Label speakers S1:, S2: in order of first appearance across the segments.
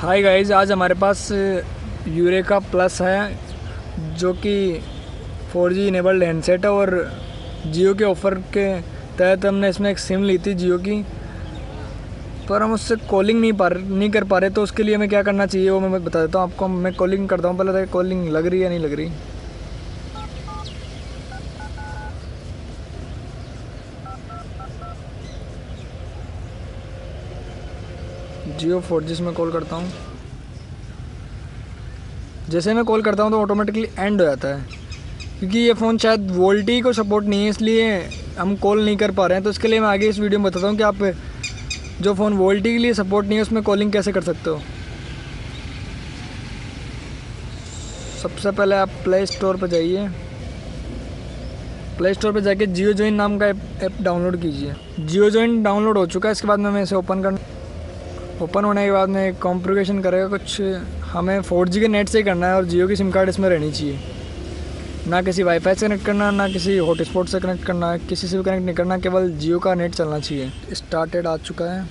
S1: हाय guys आज हमारे पास eureka plus है, जो कि 4G इनेबल्ड हैंडसेट है और जियो के ऑफ़र के तहत हमने इसमें एक सिम ली थी जियो की। पर हम उससे कॉलिंग नहीं पा नहीं कर पा रहे तो उसके लिए हमें क्या करना चाहिए वो मैं बता देता हूँ। आपको, मैं कॉलिंग करता हूँ, पहले कॉलिंग लग रही है नहीं लग रही? जियो फोर जी में कॉल करता हूँ। जैसे मैं कॉल करता हूँ तो ऑटोमेटिकली एंड हो जाता है। क्योंकि ये फ़ोन शायद वोल्टी को सपोर्ट नहीं है, इसलिए हम कॉल नहीं कर पा रहे हैं। तो इसके लिए मैं आगे इस वीडियो में बताता हूँ कि आप जो फ़ोन वोल्टी के लिए सपोर्ट नहीं है, उसमें कॉलिंग कैसे कर सकते हो। सबसे पहले आप प्ले स्टोर पर जाइए। प्ले स्टोर पर जाके जियो जॉइन नाम का ऐप डाउनलोड कीजिए। जियो जॉइन डाउनलोड हो चुका है, इसके बाद में मैं इसे ओपन कर ओपन होने के बाद में कॉन्फ़िगरेशन करेगा कुछ, हमें फोर के नेट से ही करना है और जियो की सिम कार्ड इसमें रहनी चाहिए। ना किसी वाईफाई से कनेक्ट करना, ना किसी हॉटस्पॉट से कनेक्ट करना, किसी से भी कनेक्ट नहीं करना, केवल जियो का नेट चलना चाहिए। स्टार्टेड आ चुका है।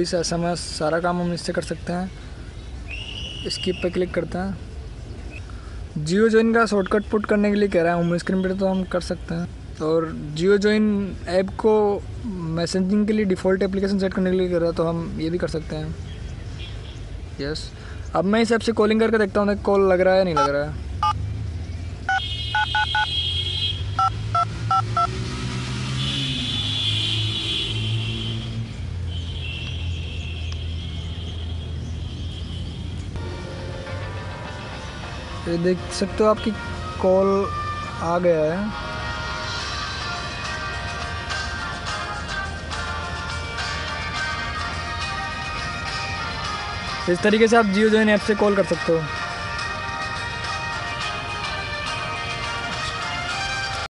S1: एस एम एस सारा काम हम इससे कर सकते हैं। स्किप पे क्लिक करते हैं। जियो जो इनका शॉर्टकट पुट करने के लिए कह रहा है होम स्क्रीन पर तो हम कर सकते हैं। और जियो जॉइन ऐप को मैसेजिंग के लिए डिफ़ॉल्ट एप्लीकेशन सेट करने के लिए कर रहा है तो हम ये भी कर सकते हैं। Yes yes. अब मैं इस ऐप से कॉलिंग करके देखता हूँ कॉल लग रहा है या नहीं लग रहा है। देख सकते हो आपकी कॉल आ गया है। इस तरीके से आप जियो जॉइन ऐप से कॉल कर सकते हो।